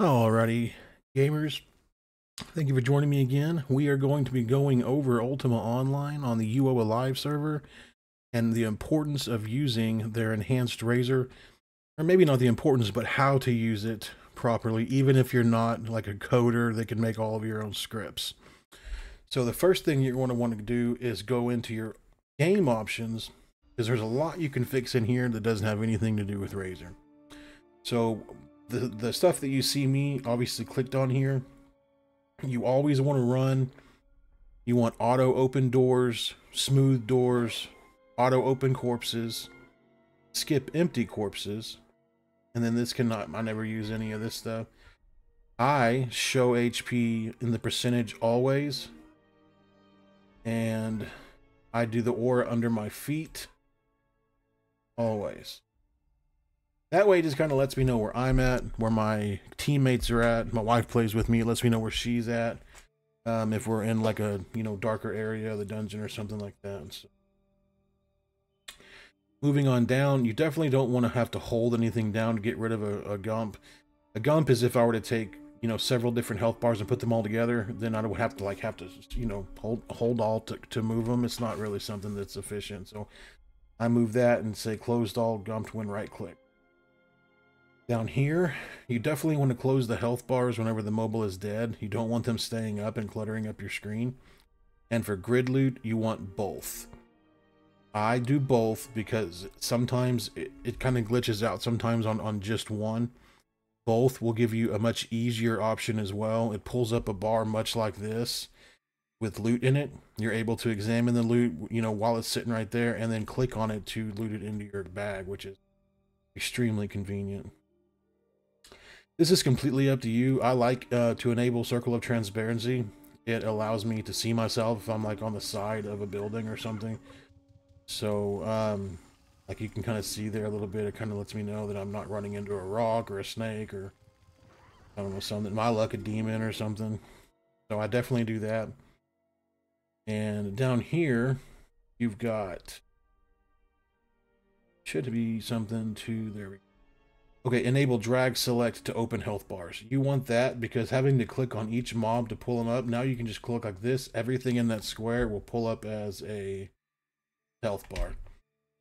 Alrighty, gamers. Thank you for joining me again. We are going to be going over Ultima Online on the UO Alive server and the importance of using their enhanced razor, or maybe not the importance, but how to use it properly, even if you're not like a coder that can make all of your own scripts. So the first thing you're going to want to do is go into your game options, because there's a lot you can fix in here that doesn't have anything to do with Razor. So the, the stuff that you see me obviously clicked on here, you always want to run, you want auto open doors, smooth doors, auto open corpses, skip empty corpses, and then this cannot, I never use any of this stuff. I show HP in the percentage always, and I do the aura under my feet always. That way, it just kind of lets me know where I'm at, where my teammates are at. My wife plays with me. It lets me know where she's at. Um, if we're in like a you know darker area of the dungeon or something like that. So, moving on down, you definitely don't want to have to hold anything down to get rid of a, a gump. A gump is if I were to take you know several different health bars and put them all together, then I would have to like have to you know hold hold all to to move them. It's not really something that's efficient. So I move that and say closed all gumped when right click. Down here, you definitely want to close the health bars whenever the mobile is dead. You don't want them staying up and cluttering up your screen. And for grid loot, you want both. I do both because sometimes it, it kind of glitches out sometimes on, on just one. Both will give you a much easier option as well. It pulls up a bar much like this with loot in it. You're able to examine the loot, you know, while it's sitting right there and then click on it to loot it into your bag, which is extremely convenient. This is completely up to you. I like uh, to enable circle of transparency. It allows me to see myself if I'm like on the side of a building or something. So, um, like you can kind of see there a little bit. It kind of lets me know that I'm not running into a rock or a snake or I don't know, something. My luck, a demon or something. So I definitely do that. And down here, you've got should be something to there we Okay, enable drag select to open health bars. You want that because having to click on each mob to pull them up, now you can just click like this. Everything in that square will pull up as a health bar,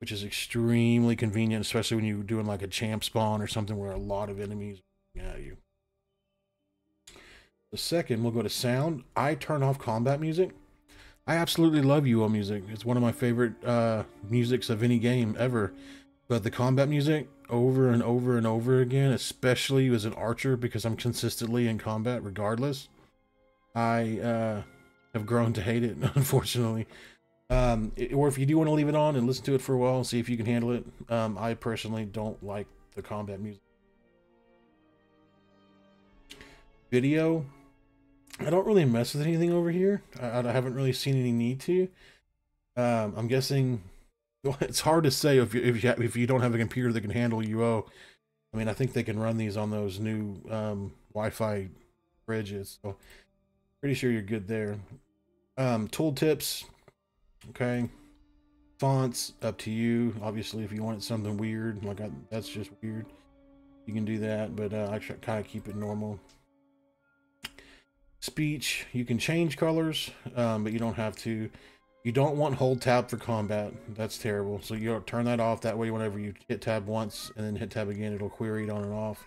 which is extremely convenient, especially when you're doing like a champ spawn or something where a lot of enemies are at you. The second, we'll go to sound. I turn off combat music. I absolutely love UO music. It's one of my favorite uh, musics of any game ever. But the combat music, over and over and over again, especially as an archer, because I'm consistently in combat regardless. I uh, have grown to hate it, unfortunately. Um, or if you do want to leave it on and listen to it for a while and see if you can handle it, um, I personally don't like the combat music. Video, I don't really mess with anything over here. I, I haven't really seen any need to. Um, I'm guessing it's hard to say if you if you if you don't have a computer that can handle UO. I mean, I think they can run these on those new um, Wi-Fi bridges, so pretty sure you're good there. Um, tool tips, okay. Fonts up to you. Obviously, if you want something weird, like I, that's just weird, you can do that. But uh, I kind of keep it normal. Speech, you can change colors, um, but you don't have to. You don't want hold tab for combat. That's terrible. So you turn that off. That way, whenever you hit tab once and then hit tab again, it'll query it on and off.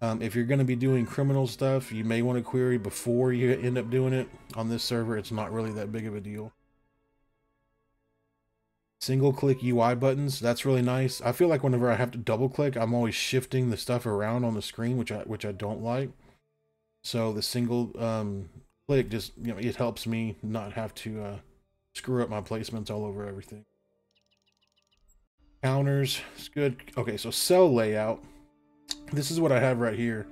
Um, if you're going to be doing criminal stuff, you may want to query before you end up doing it. On this server, it's not really that big of a deal. Single click UI buttons, that's really nice. I feel like whenever I have to double click, I'm always shifting the stuff around on the screen, which I which I don't like. So the single um, click just, you know, it helps me not have to uh, screw up my placements all over everything. Counters, it's good. Okay, so cell layout. This is what I have right here.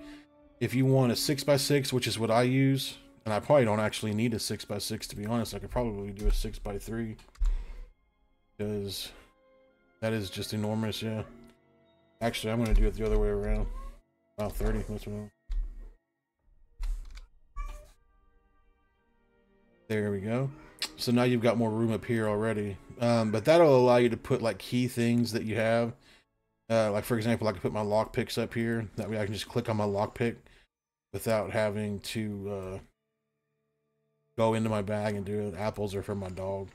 If you want a 6x6, which is what I use, and I probably don't actually need a 6x6 to be honest, I could probably do a 6x3. Because that is just enormous, yeah. Actually, I'm going to do it the other way around. About 30, what's wrong? There we go. So now you've got more room up here already. Um, but that'll allow you to put like key things that you have. Uh, like for example, I can put my lock picks up here. That way I can just click on my lock pick without having to uh, go into my bag and do it. Apples are for my dog.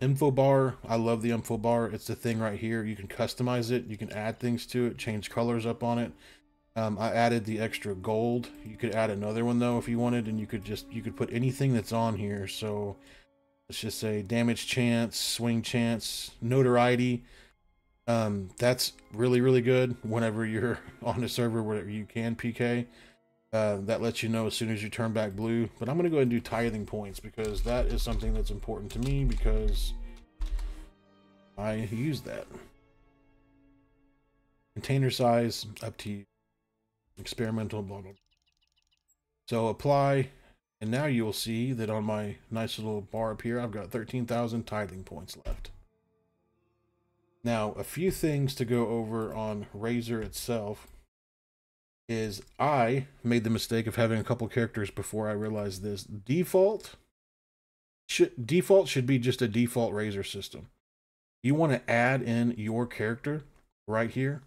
Info bar, I love the info bar. It's the thing right here. You can customize it. You can add things to it, change colors up on it. Um, I added the extra gold. You could add another one though if you wanted, and you could just you could put anything that's on here. So let's just say damage chance, swing chance, notoriety. Um, that's really really good whenever you're on a server where you can PK. Uh, that lets you know as soon as you turn back blue. But I'm going to go ahead and do tithing points because that is something that's important to me because I use that. Container size, up to you. Experimental, blah. So apply, and now you will see that on my nice little bar up here, I've got 13,000 tithing points left. Now, a few things to go over on Razor itself is I made the mistake of having a couple characters before I realized this. Default should default should be just a default razor system. You want to add in your character right here.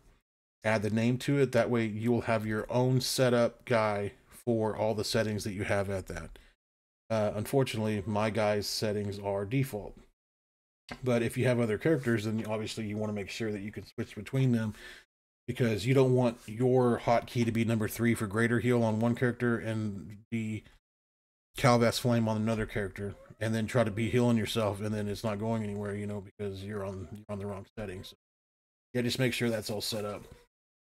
Add the name to it. That way you will have your own setup guy for all the settings that you have at that. Uh, unfortunately, my guy's settings are default. But if you have other characters, then obviously you want to make sure that you can switch between them because you don't want your hotkey to be number three for greater heal on one character and be Calvas Flame on another character, and then try to be healing yourself, and then it's not going anywhere, you know, because you're on you're on the wrong settings. Yeah, just make sure that's all set up.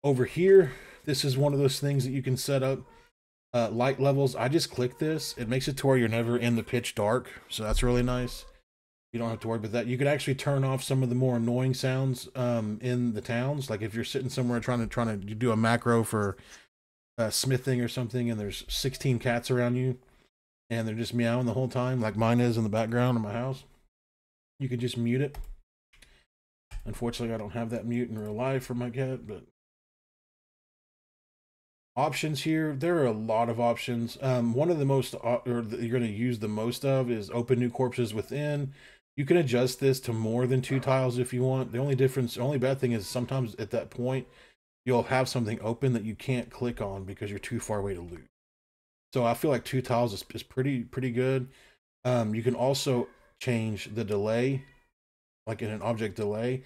Over here, this is one of those things that you can set up. Uh, light levels, I just click this. It makes it to where you're never in the pitch dark, so that's really nice you don't have to worry about that. You could actually turn off some of the more annoying sounds um, in the towns. Like if you're sitting somewhere trying to trying to do a macro for uh, smithing or something, and there's 16 cats around you, and they're just meowing the whole time, like mine is in the background of my house. You could just mute it. Unfortunately, I don't have that mute in real life for my cat, but options here there are a lot of options um, one of the most uh, or you're going to use the most of is open new corpses within you can adjust this to more than two tiles if you want. The only difference, the only bad thing is sometimes at that point, you'll have something open that you can't click on because you're too far away to loot. So I feel like two tiles is, is pretty, pretty good. Um, you can also change the delay, like in an object delay.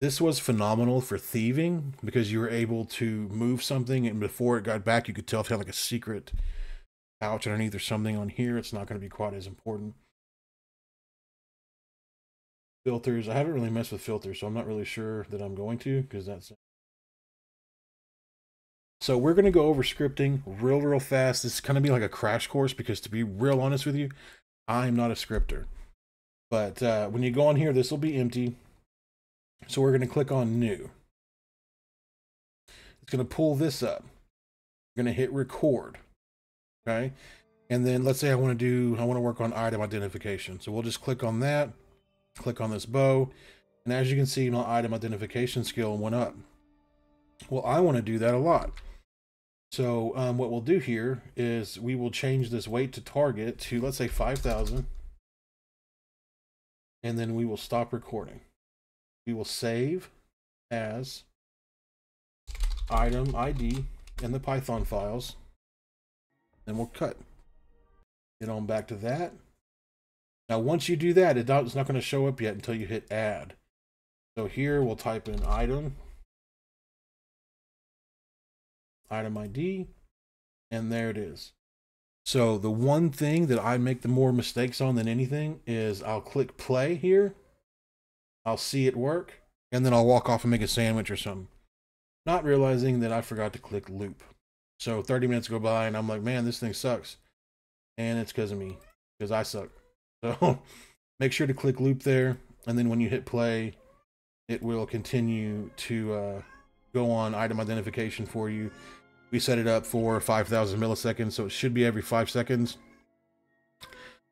This was phenomenal for thieving because you were able to move something and before it got back, you could tell if you had like a secret pouch underneath or something on here. It's not going to be quite as important filters. I haven't really messed with filters, so I'm not really sure that I'm going to because that's. So we're going to go over scripting real, real fast. This is going to be like a crash course because to be real honest with you, I'm not a scripter. But uh, when you go on here, this will be empty. So we're going to click on new. It's going to pull this up. We're going to hit record. Okay. And then let's say I want to do, I want to work on item identification. So we'll just click on that click on this bow, and as you can see, my item identification skill went up. Well, I want to do that a lot. So um, what we'll do here is we will change this weight to target to, let's say 5,000. And then we will stop recording. We will save as item ID in the Python files. Then we'll cut. Get on back to that. Now, once you do that, it's not going to show up yet until you hit add. So here we'll type in item, item ID, and there it is. So the one thing that I make the more mistakes on than anything is I'll click play here. I'll see it work, and then I'll walk off and make a sandwich or something. Not realizing that I forgot to click loop. So 30 minutes go by and I'm like, man, this thing sucks. And it's because of me, because I suck. So make sure to click loop there. And then when you hit play, it will continue to uh, go on item identification for you. We set it up for 5,000 milliseconds, so it should be every five seconds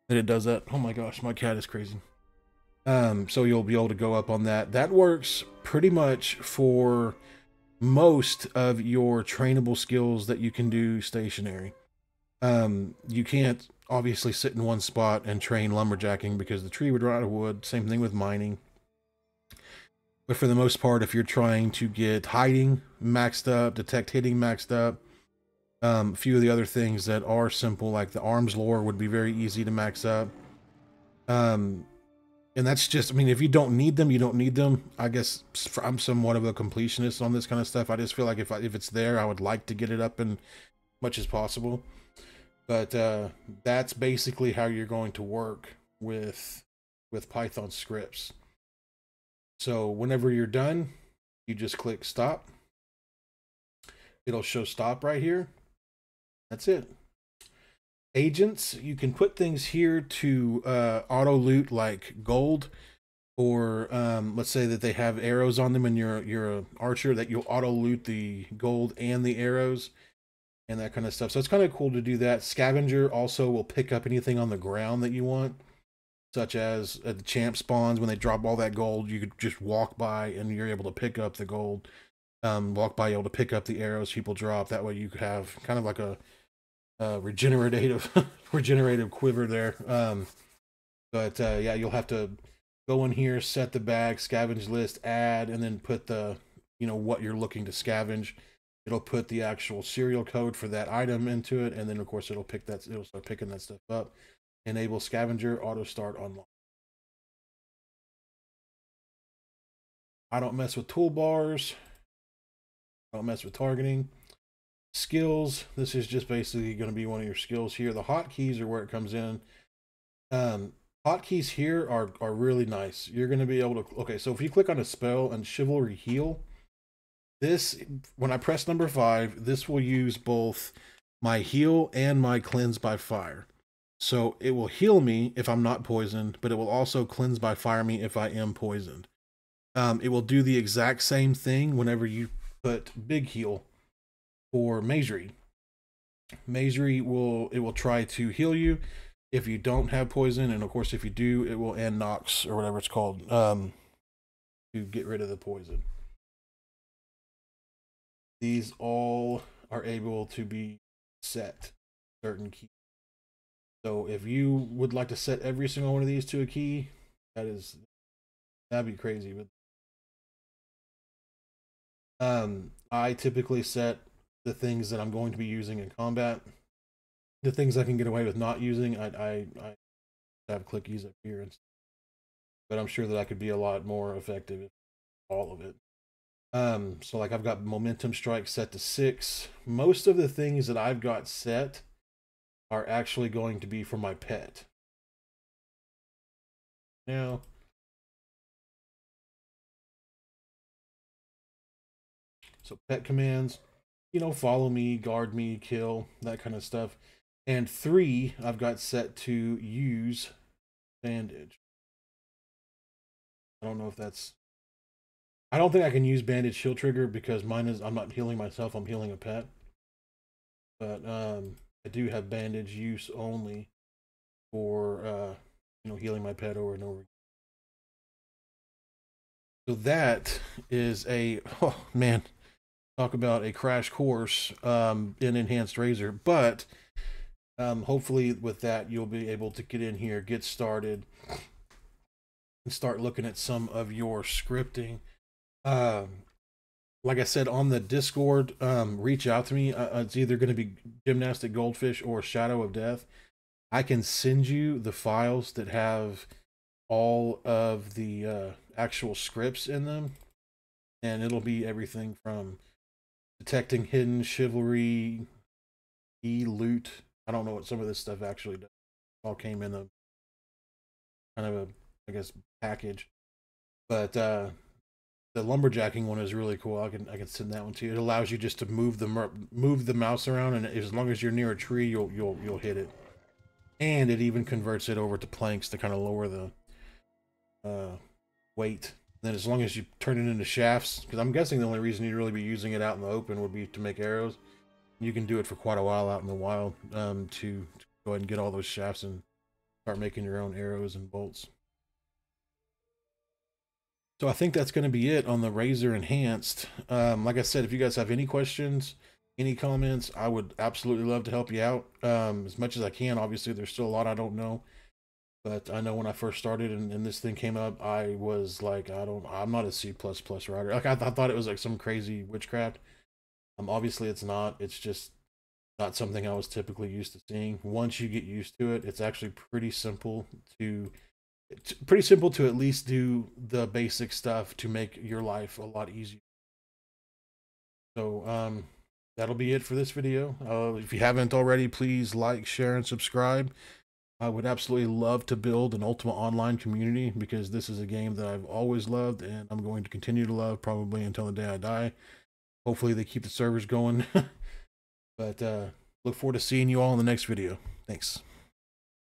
that it does that. Oh my gosh, my cat is crazy. Um, so you'll be able to go up on that. That works pretty much for most of your trainable skills that you can do stationary. Um, you can't obviously sit in one spot and train lumberjacking because the tree would rot out of wood. Same thing with mining. But for the most part, if you're trying to get hiding maxed up, detect hidden maxed up, um, a few of the other things that are simple, like the arms lore, would be very easy to max up. Um, and that's just, I mean, if you don't need them, you don't need them. I guess I'm somewhat of a completionist on this kind of stuff. I just feel like if I, if it's there, I would like to get it up and much as possible. But uh, that's basically how you're going to work with with Python scripts. So whenever you're done, you just click stop. It'll show stop right here. That's it. Agents, you can put things here to uh, auto loot like gold, or um, let's say that they have arrows on them and you're you're an archer that you'll auto loot the gold and the arrows and that kind of stuff. So it's kind of cool to do that. Scavenger also will pick up anything on the ground that you want such as at the champ spawns when they drop all that gold you could just walk by and you're able to pick up the gold um, walk by able to pick up the arrows people drop that way you could have kind of like a, a regenerative regenerative quiver there um, but uh, yeah you'll have to go in here set the bag scavenge list add and then put the you know what you're looking to scavenge it'll put the actual serial code for that item into it and then of course it'll pick that it'll start picking that stuff up Enable scavenger auto start online. I don't mess with toolbars. I don't mess with targeting. Skills. This is just basically going to be one of your skills here. The hotkeys are where it comes in. Um, hotkeys here are, are really nice. You're going to be able to... Okay, so if you click on a spell and Chivalry Heal, this, when I press number five, this will use both my heal and my cleanse by fire. So it will heal me if I'm not poisoned, but it will also cleanse by fire me if I am poisoned. Um, it will do the exact same thing whenever you put big heal for Magery. Magery will it will try to heal you if you don't have poison, and of course if you do, it will An Nox or whatever it's called um, to get rid of the poison. These all are able to be set certain key so if you would like to set every single one of these to a key, that is that'd be crazy. But um, I typically set the things that I'm going to be using in combat. The things I can get away with not using, I I, I have clickies up here, and but I'm sure that I could be a lot more effective if all of it. Um, so like I've got momentum strike set to six. Most of the things that I've got set are actually going to be for my pet. Now, so pet commands, you know, follow me, guard me, kill, that kind of stuff. And three, I've got set to use bandage. I don't know if that's I don't think I can use bandage shield trigger because mine is I'm not healing myself, I'm healing a pet. But um I do have bandage use only for uh, you know healing my pet over and over. again. So that is a oh man, talk about a crash course um, in enhanced razor. But um, hopefully with that you'll be able to get in here, get started, and start looking at some of your scripting. Um, like I said on the Discord, um, reach out to me. Uh, it's either going to be Gymnastic Goldfish or Shadow of Death. I can send you the files that have all of the uh, actual scripts in them, and it'll be everything from detecting hidden chivalry, e loot. I don't know what some of this stuff actually does. It all came in a kind of a, I guess, package. But uh, the lumberjacking one is really cool. I can I can send that one to you. It allows you just to move the move the mouse around, and as long as you're near a tree, you'll you'll you'll hit it. And it even converts it over to planks to kind of lower the uh, weight. Then as long as you turn it into shafts, because I'm guessing the only reason you'd really be using it out in the open would be to make arrows. You can do it for quite a while out in the wild um, to, to go ahead and get all those shafts and start making your own arrows and bolts. So I think that's going to be it on the Razor Enhanced. Um, like I said, if you guys have any questions, any comments, I would absolutely love to help you out um, as much as I can. Obviously, there's still a lot I don't know. But I know when I first started and, and this thing came up, I was like, I don't, I'm not a C writer. Like I, th- I thought it was like some crazy witchcraft. Um, obviously it's not. It's just not something I was typically used to seeing. Once you get used to it, it's actually pretty simple to, pretty simple to at least do the basic stuff to make your life a lot easier. So um, that'll be it for this video. Uh, if you haven't already, please like, share, and subscribe. I would absolutely love to build an Ultima Online community because this is a game that I've always loved and I'm going to continue to love probably until the day I die. Hopefully they keep the servers going. but uh, look forward to seeing you all in the next video. Thanks.